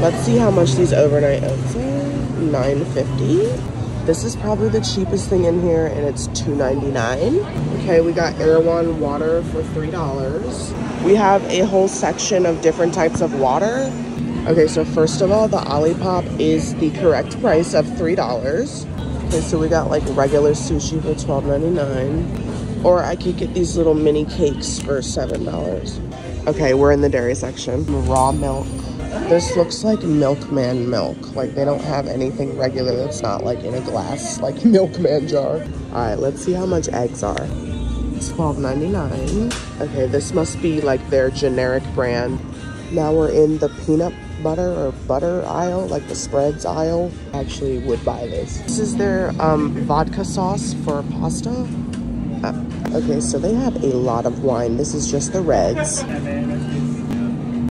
Let's see how much these overnight oats are. 9.50. This is probably the cheapest thing in here and it's $2.99. Okay, we got Erewhon water for $3. We have a whole section of different types of water. Okay, so first of all, the Olipop is the correct price of $3. Okay, so we got like regular sushi for $12.99. Or I could get these little mini cakes for $7. Okay, we're in the dairy section. Raw milk this looks like milkman milk. Like they don't have anything regular that's not like in a glass, like milkman jar. All right, let's see how much eggs are. $12.99. Okay, this must be like their generic brand. Now we're in the peanut butter or butter aisle, like the spreads aisle. I actually would buy this. This is their um, vodka sauce for pasta. Uh, okay, so they have a lot of wine. This is just the reds.